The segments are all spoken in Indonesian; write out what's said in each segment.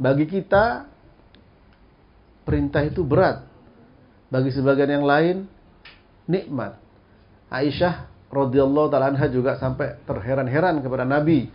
Bagi kita perintah itu berat. Bagi sebagian yang lain nikmat. Aisyah radhiyallahu taala anha juga sampai terheran-heran kepada Nabi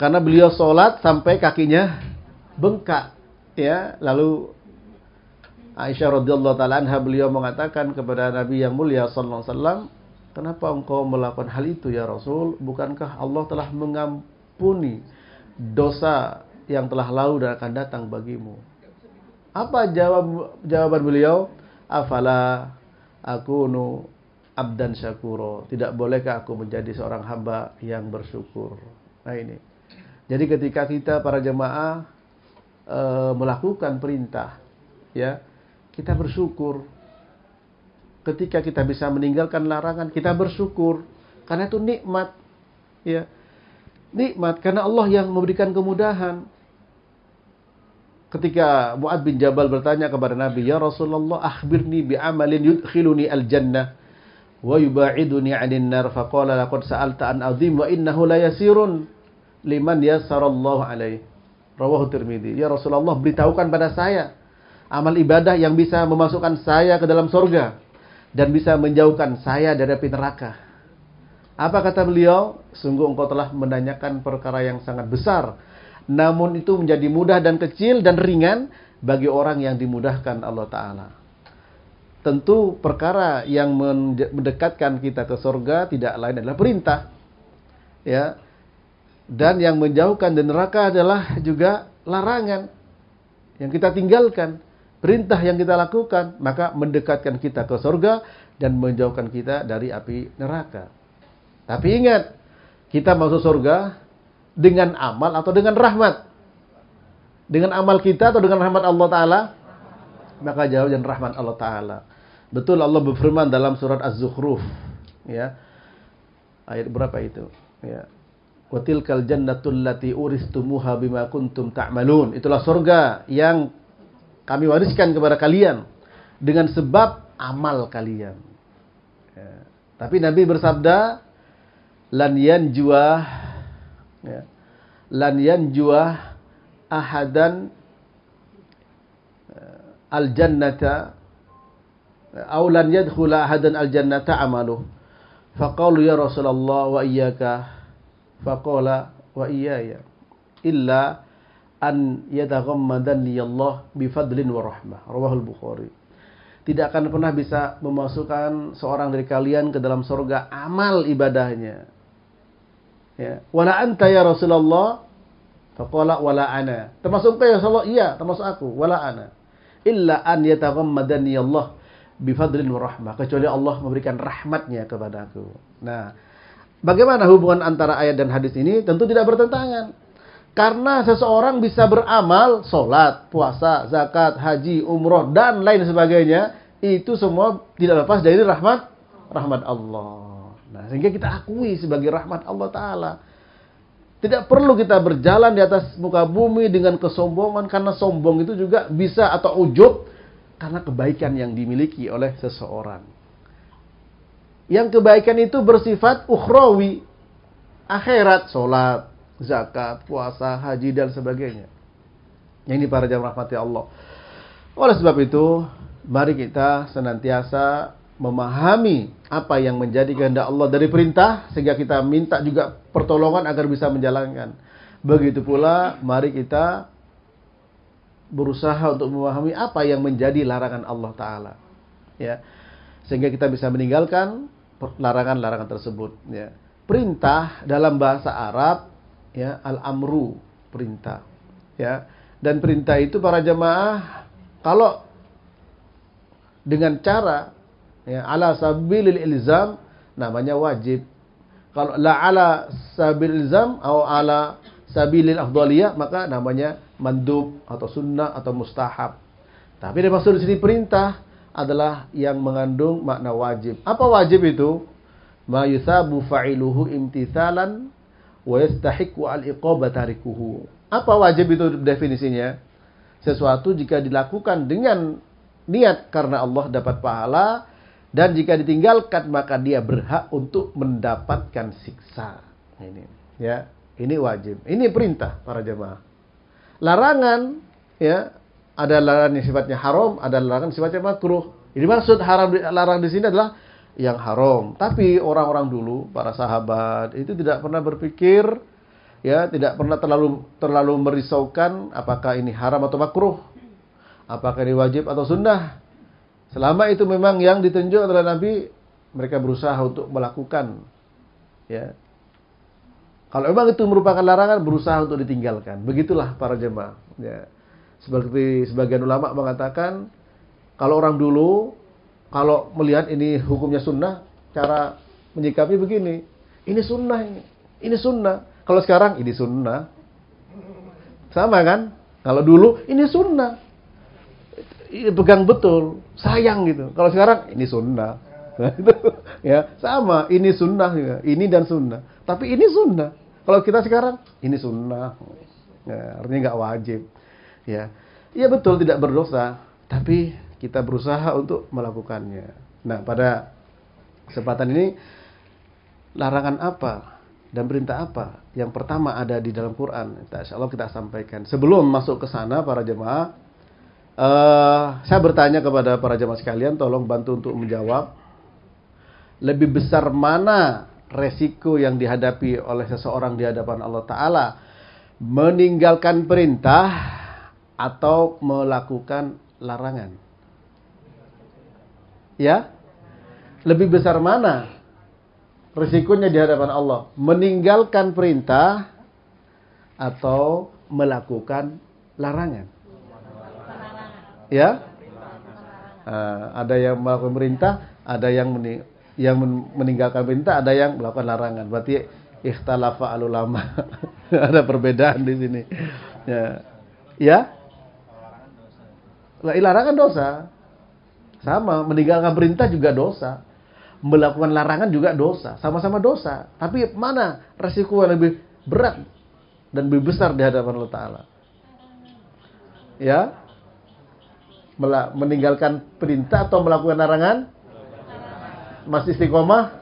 karena beliau sholat sampai kakinya bengkak ya lalu Aisyah radhiyallahu taala anha beliau mengatakan kepada Nabi yang mulia sallallahu alaihi kenapa engkau melakukan hal itu ya Rasul bukankah Allah telah mengampuni dosa yang telah lalu dan akan datang bagimu apa jawab jawaban beliau afala akunu abdan syakuro. Tidak bolehkah aku menjadi seorang hamba yang bersyukur? Nah ini. Jadi ketika kita para jemaah e, melakukan perintah, ya kita bersyukur. Ketika kita bisa meninggalkan larangan, kita bersyukur karena itu nikmat, ya nikmat karena Allah yang memberikan kemudahan. Ketika Muad bin Jabal bertanya kepada Nabi, "Ya Rasulullah, akhbirni bi amalin yudkhiluni al-jannah." wa yubaiduni 'anil nar. Faqala laqad sa'alta an 'azim wa innahu la yasirun liman yassarallahu alaihi rawahu tirmidzi. Ya Rasulullah beritahukan pada saya amal ibadah yang bisa memasukkan saya ke dalam surga dan bisa menjauhkan saya dari api neraka. Apa kata beliau? Sungguh engkau telah menanyakan perkara yang sangat besar namun itu menjadi mudah dan kecil dan ringan bagi orang yang dimudahkan Allah taala tentu perkara yang mendekatkan kita ke surga tidak lain adalah perintah. Ya. Dan yang menjauhkan dari neraka adalah juga larangan yang kita tinggalkan. Perintah yang kita lakukan, maka mendekatkan kita ke surga dan menjauhkan kita dari api neraka. Tapi ingat, kita masuk surga dengan amal atau dengan rahmat. Dengan amal kita atau dengan rahmat Allah Ta'ala? Maka jauh dan rahmat Allah Ta'ala. Betul Allah berfirman dalam surat Az-Zukhruf ya. Ayat berapa itu? Ya. Wa tilkal jannatul lati uristumuha bima kuntum ta'malun. Itulah surga yang kami wariskan kepada kalian dengan sebab amal kalian. Ya. Tapi Nabi bersabda lan yanjuah ya. Lan yanjuah ahadan eh, al jannata aulan yadkhula ahadan al-jannata amaluh. Faqalu ya Rasulullah wa iyyaka. Faqala wa iyaya. Illa an yataghammadani Allah bifadlin wa rahmah. Rawahul Bukhari. Tidak akan pernah bisa memasukkan seorang dari kalian ke dalam surga amal ibadahnya. Ya. Wala anta ya Rasulullah. Faqala wala ana. Termasuk engkau ya Rasulullah? Iya, termasuk aku. Wala ana. Illa an yataghammadani Allah bifadlin warahmah kecuali Allah memberikan rahmatnya kepadaku. Nah, bagaimana hubungan antara ayat dan hadis ini? Tentu tidak bertentangan. Karena seseorang bisa beramal, sholat, puasa, zakat, haji, umroh, dan lain sebagainya, itu semua tidak lepas dari rahmat rahmat Allah. Nah, sehingga kita akui sebagai rahmat Allah Ta'ala. Tidak perlu kita berjalan di atas muka bumi dengan kesombongan, karena sombong itu juga bisa atau ujub karena kebaikan yang dimiliki oleh seseorang. Yang kebaikan itu bersifat ukhrawi, akhirat, sholat, zakat, puasa, haji, dan sebagainya. Ini para jamaah rahmati Allah. Oleh sebab itu, mari kita senantiasa memahami apa yang menjadi kehendak Allah dari perintah sehingga kita minta juga pertolongan agar bisa menjalankan. Begitu pula mari kita berusaha untuk memahami apa yang menjadi larangan Allah taala. Ya. Sehingga kita bisa meninggalkan larangan-larangan tersebut, ya. Perintah dalam bahasa Arab ya al-amru, perintah. Ya. Dan perintah itu para jemaah kalau dengan cara ya ala sabilil ilzam namanya wajib. Kalau la ala sabilil ilzam atau ala sabilil afdaliyah maka namanya mandub atau sunnah atau mustahab. Tapi yang maksud di sini perintah adalah yang mengandung makna wajib. Apa wajib itu? Ma yusabu fa'iluhu imtithalan wa yastahiqu al-iqaba tarikuhu. Apa wajib itu definisinya? Sesuatu jika dilakukan dengan niat karena Allah dapat pahala dan jika ditinggalkan maka dia berhak untuk mendapatkan siksa. Ini ya. Ini wajib. Ini perintah para jemaah. Larangan ya ada larangan yang sifatnya haram, ada larangan sifatnya makruh. Ini maksud haram larang di sini adalah yang haram. Tapi orang-orang dulu, para sahabat itu tidak pernah berpikir ya, tidak pernah terlalu terlalu merisaukan apakah ini haram atau makruh. Apakah ini wajib atau sunnah. Selama itu memang yang ditunjuk oleh Nabi, mereka berusaha untuk melakukan ya kalau memang itu merupakan larangan, berusaha untuk ditinggalkan. Begitulah para jemaah. Ya. Seperti sebagian ulama mengatakan, kalau orang dulu, kalau melihat ini hukumnya sunnah, cara menyikapi begini. Ini sunnah ini. Ini sunnah. Kalau sekarang, ini sunnah. Sama kan? Kalau dulu, ini sunnah. Ini pegang betul. Sayang gitu. Kalau sekarang, ini sunnah. ya sama. Ini sunnah ya. ini dan sunnah. Tapi ini sunnah. Kalau kita sekarang ini sunnah. Ya, artinya nggak wajib. Ya. Iya betul tidak berdosa. Tapi kita berusaha untuk melakukannya. Nah pada kesempatan ini larangan apa dan perintah apa? Yang pertama ada di dalam Quran. Insya Allah kita sampaikan. Sebelum masuk ke sana para jemaah uh, saya bertanya kepada para jemaah sekalian tolong bantu untuk menjawab. Lebih besar mana resiko yang dihadapi oleh seseorang di hadapan Allah Ta'ala? Meninggalkan perintah atau melakukan larangan? Ya? Lebih besar mana resikonya di hadapan Allah? Meninggalkan perintah atau melakukan larangan ya uh, ada yang melakukan perintah ada yang yang meninggalkan perintah, ada yang melakukan larangan. Berarti ikhtalafa alulama. ada perbedaan di sini. Ya. Ya? Larangan dosa. Sama, meninggalkan perintah juga dosa. Melakukan larangan juga dosa. Sama-sama dosa. Tapi mana resiko yang lebih berat dan lebih besar di hadapan Allah Ta'ala? Ya? Meninggalkan perintah atau melakukan larangan? Masih istiqomah?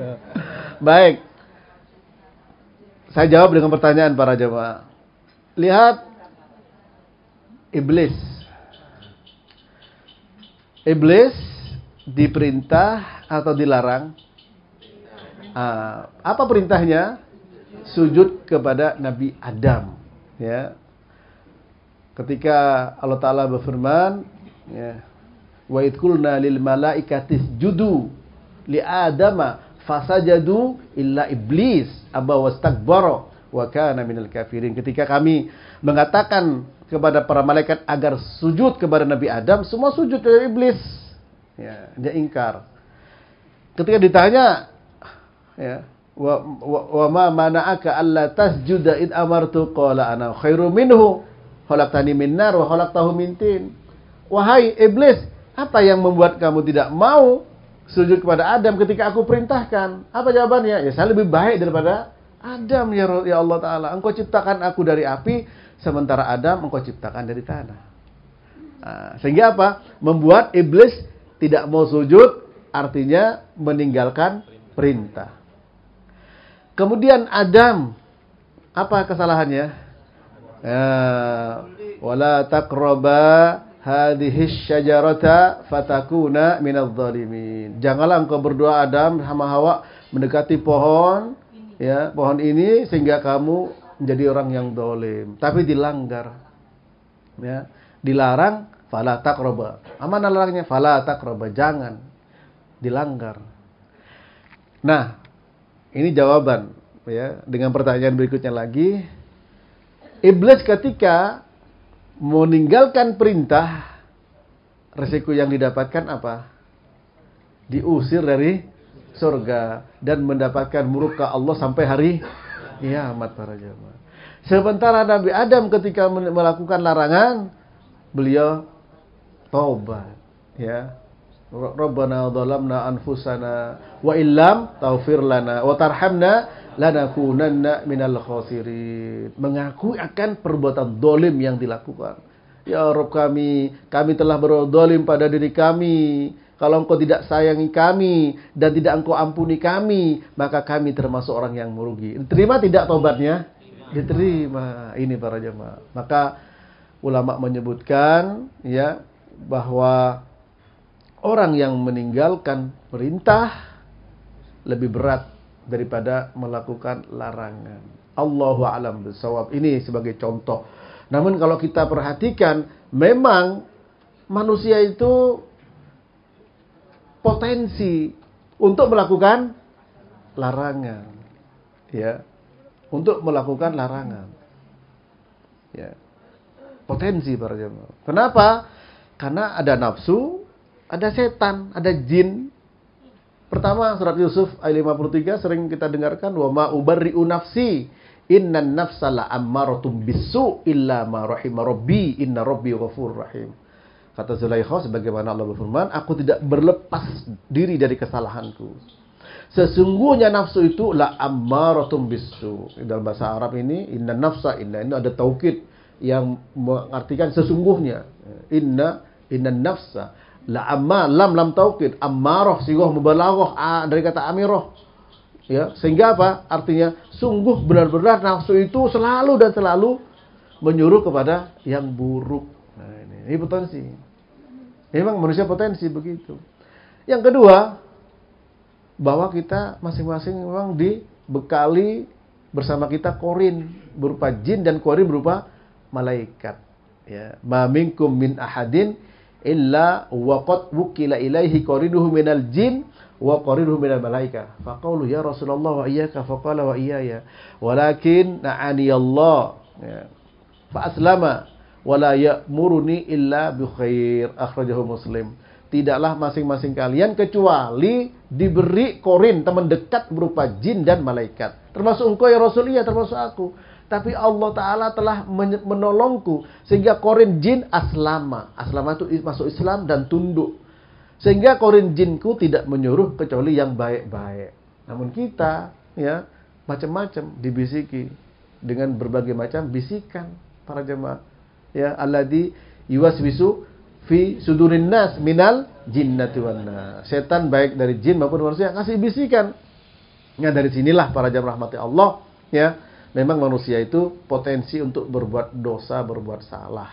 Baik. Saya jawab dengan pertanyaan para jemaah. Lihat iblis. Iblis diperintah atau dilarang? Ah, apa perintahnya? Sujud kepada Nabi Adam. Ya. Ketika Allah Taala berfirman, ya, Wa idkulna lil malaikati judu li adama fasajadu illa iblis aba wastakbara wa kana minal kafirin. Ketika kami mengatakan kepada para malaikat agar sujud kepada Nabi Adam, semua sujud kepada iblis. Ya, dia ingkar. Ketika ditanya ya, wa, wa, wa ma mana'aka alla tasjuda id amartu qala ana khairu minhu khalaqtani min nar wa khalaqtahu min tin. Wahai iblis, apa yang membuat kamu tidak mau sujud kepada Adam ketika aku perintahkan? Apa jawabannya? Ya saya lebih baik daripada Adam ya, ya Allah Ta'ala. Engkau ciptakan aku dari api, sementara Adam engkau ciptakan dari tanah. Nah, sehingga apa? Membuat iblis tidak mau sujud, artinya meninggalkan perintah. Kemudian Adam, apa kesalahannya? Ya, wala taqraba hadhihi syajarata fatakuna minadh dhalimin. Janganlah engkau berdoa Adam sama Hawa mendekati pohon ya, pohon ini sehingga kamu menjadi orang yang dolim. Tapi dilanggar. Ya, dilarang fala taqraba. Aman larangnya fala taqraba, jangan. Dilanggar. Nah, ini jawaban ya dengan pertanyaan berikutnya lagi. Iblis ketika meninggalkan perintah, resiko yang didapatkan apa? Diusir dari surga dan mendapatkan murka Allah sampai hari kiamat para jemaah. Sementara Nabi Adam ketika melakukan larangan, beliau taubat, ya. Rabbana dhalamna anfusana wa illam taufir lana wa tarhamna lanakunanna minal khasirin. Mengakui akan perbuatan dolim yang dilakukan. Ya Rabb kami, kami telah berdolim pada diri kami. Kalau engkau tidak sayangi kami dan tidak engkau ampuni kami, maka kami termasuk orang yang merugi. Diterima tidak tobatnya? Diterima. Ini para jemaah. Maka ulama menyebutkan ya bahwa orang yang meninggalkan perintah lebih berat daripada melakukan larangan. Allahu alam bisawab. Ini sebagai contoh. Namun kalau kita perhatikan memang manusia itu potensi untuk melakukan larangan. Ya. Untuk melakukan larangan. Ya. Potensi para jemaah. Kenapa? Karena ada nafsu, ada setan, ada jin. Pertama surat Yusuf ayat 53 sering kita dengarkan wa ma ubarri'u nafsi innan nafsa la ammaratum bisu illa ma rahima rabbi inna rabbi ghafur rahim. Kata Zulaikha sebagaimana Allah berfirman, aku tidak berlepas diri dari kesalahanku. Sesungguhnya nafsu itu la ammaratum bisu. Dalam bahasa Arab ini inna nafsa inna ini ada taukid yang mengartikan sesungguhnya. Inna inna nafsa La amma lam lam taukid ammarah sigoh mubalaghah dari kata amirah. Ya, sehingga apa? Artinya sungguh benar-benar nafsu itu selalu dan selalu menyuruh kepada yang buruk. Nah, ini, ini potensi. Memang manusia potensi begitu. Yang kedua, bahwa kita masing-masing memang dibekali bersama kita korin berupa jin dan korin berupa malaikat. Ya, ma minkum min ahadin illa waqad wukila ilaihi qarinuhu minal jin wa qarinuhu minal malaika. Faqalu ya Rasulullah wa iyyaka faqala wa iyaya. Walakin na'ani Allah. Ya. Fa aslama wa la ya'muruni illa bi khair. Akhrajahu Muslim. Tidaklah masing-masing kalian kecuali diberi korin teman dekat berupa jin dan malaikat. Termasuk engkau ya Rasul, iya termasuk aku tapi Allah Ta'ala telah menolongku. Sehingga korin jin aslama. Aslama itu masuk Islam dan tunduk. Sehingga korin jinku tidak menyuruh kecuali yang baik-baik. Namun kita, ya, macam-macam dibisiki. Dengan berbagai macam bisikan para jemaah. Ya, alladhi yuwaswisu fi sudurin nas minal jinnati wan Setan baik dari jin maupun manusia kasih bisikan. Ya dari sinilah para jemaah rahmati Allah, ya memang manusia itu potensi untuk berbuat dosa, berbuat salah.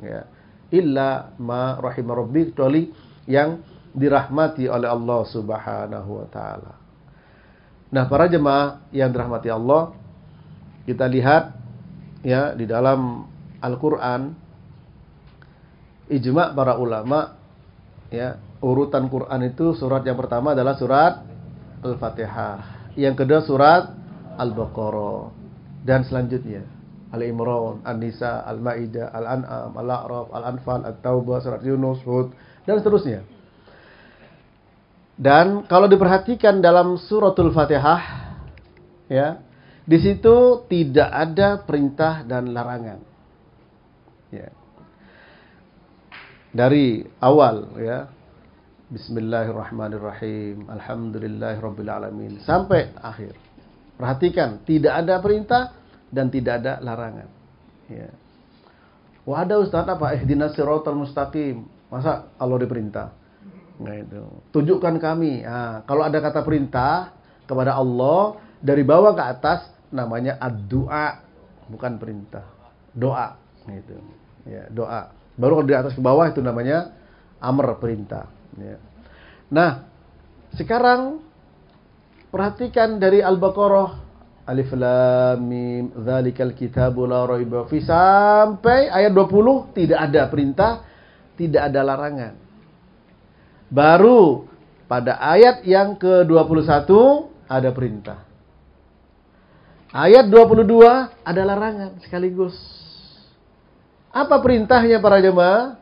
Ya. Illa ma rahimah rabbi kecuali yang dirahmati oleh Allah Subhanahu wa taala. Nah, para jemaah yang dirahmati Allah, kita lihat ya di dalam Al-Qur'an ijma para ulama ya, urutan Quran itu surat yang pertama adalah surat Al-Fatihah. Yang kedua surat Al-Baqarah dan selanjutnya Ali Imran, An-Nisa, Al-Maidah, Al-An'am, Al-A'raf, Al-Anfal, At-Taubah, Surat Yunus, Hud, dan seterusnya. Dan kalau diperhatikan dalam suratul Fatihah, ya, di situ tidak ada perintah dan larangan. Ya. Dari awal, ya, Bismillahirrahmanirrahim, Alhamdulillahirobbilalamin sampai akhir. Perhatikan, tidak ada perintah dan tidak ada larangan. Ya. Wah ada Ustaz apa? Ihdinas siratal mustaqim. Masa Allah diperintah? Nah itu. Tunjukkan kami. Nah, kalau ada kata perintah kepada Allah dari bawah ke atas namanya ad-du'a, bukan perintah. Doa. Itu. Ya, doa. Baru kalau di atas ke bawah itu namanya amr perintah. Ya. Nah, sekarang Perhatikan dari Al-Baqarah Alif Lam Mim Dzalikal Kitabu La Raiba Fi sampai ayat 20 tidak ada perintah, tidak ada larangan. Baru pada ayat yang ke-21 ada perintah. Ayat 22 ada larangan sekaligus. Apa perintahnya para jemaah?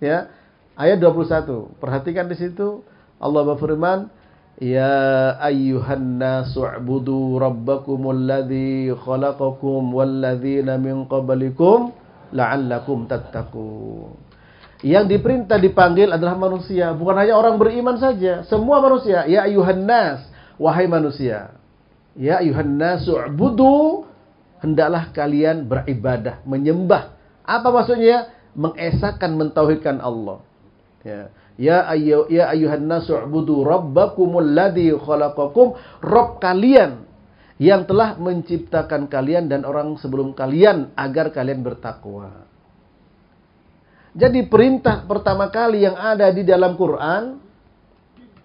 Ya. Ayat 21. Perhatikan di situ Allah berfirman, يا أيها الناس اعبدوا ربكم الذي خلقكم والذين من قبلكم لعلكم تتقون Yang diperintah dipanggil adalah manusia, bukan hanya orang beriman saja, semua manusia. Ya ayuhan nas, wahai manusia. Ya ayuhan nas u'budu, hendaklah kalian beribadah, menyembah. Apa maksudnya? Mengesahkan, mentauhidkan Allah. Ya. Ya ayu ya ayuhan nasu ubudu rabbakumul ladzi khalaqakum Rabb kalian yang telah menciptakan kalian dan orang sebelum kalian agar kalian bertakwa. Jadi perintah pertama kali yang ada di dalam Quran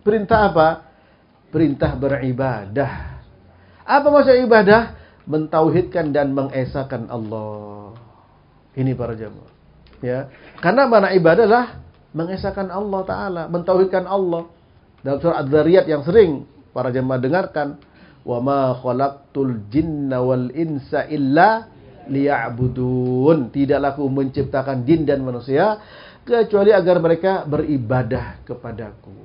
perintah apa? Perintah beribadah. Apa maksud ibadah? Mentauhidkan dan mengesahkan Allah. Ini para jemaah. Ya. Karena mana ibadah adalah mengesahkan Allah taala, mentauhidkan Allah. Dalam surah Ad-Dzariyat yang sering para jemaah dengarkan, "Wa ma khalaqtul jinna wal insa illa liya'budun. Tidaklah aku menciptakan jin dan manusia kecuali agar mereka beribadah kepadaku.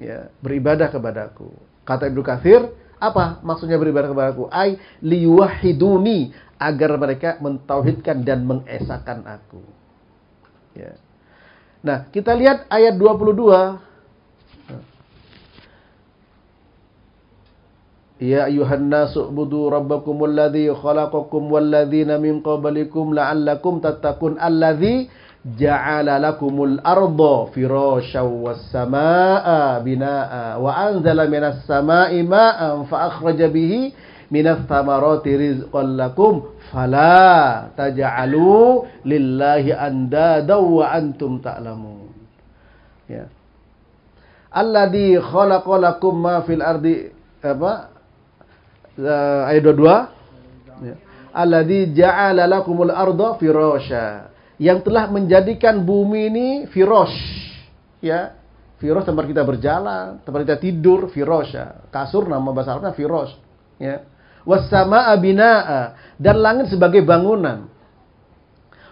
Ya, beribadah kepadaku. Kata Ibnu Katsir, apa maksudnya beribadah kepadaku? Ai liwahiduni agar mereka mentauhidkan dan mengesahkan aku. Ya. Nah, kita lihat ayat 22 Ya ayuhan nasu budu rabbakum alladhi khalaqakum walladhina min qablikum la'allakum tattaqun alladhi ja'ala lakumul arda firasyan was samaa'a binaa'a wa anzala minas samaa'i ma'an fa akhraja bihi minas thamarati rizqan lakum fala taj'alu lillahi andada wa antum ta'lamun. Ya. Alladhi khalaqa lakum ma fil ardi apa? Uh, ayat 22 ya. Alladzi ja'ala lakumul arda firasya yang telah menjadikan bumi ini firosh ya. Firosh tempat kita berjalan tempat kita tidur firasya kasur nama bahasa Arabnya firosh ya wassama'a bina'a dan langit sebagai bangunan.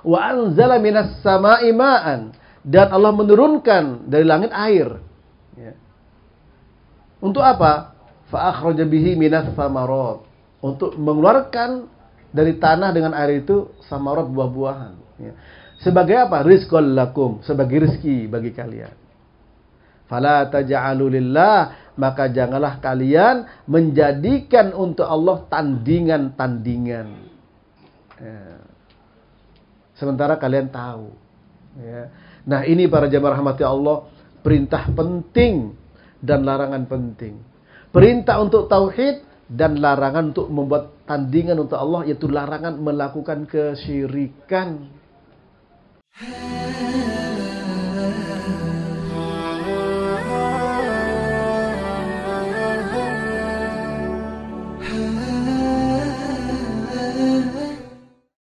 Wa anzala minas sama'i ma'an. Dan Allah menurunkan dari langit air. Ya. untuk apa? Fa'akhraja bihi minas samarot. Untuk mengeluarkan dari tanah dengan air itu samarot buah-buahan. Ya. sebagai apa? Rizqul lakum. Sebagai rezeki bagi kalian. Fala taj'alu lillah maka janganlah kalian menjadikan untuk Allah tandingan-tandingan ya. sementara kalian tahu ya. nah ini para jemaah rahmati Allah perintah penting dan larangan penting Perintah untuk tauhid dan larangan untuk membuat tandingan untuk Allah yaitu larangan melakukan kesyirikan.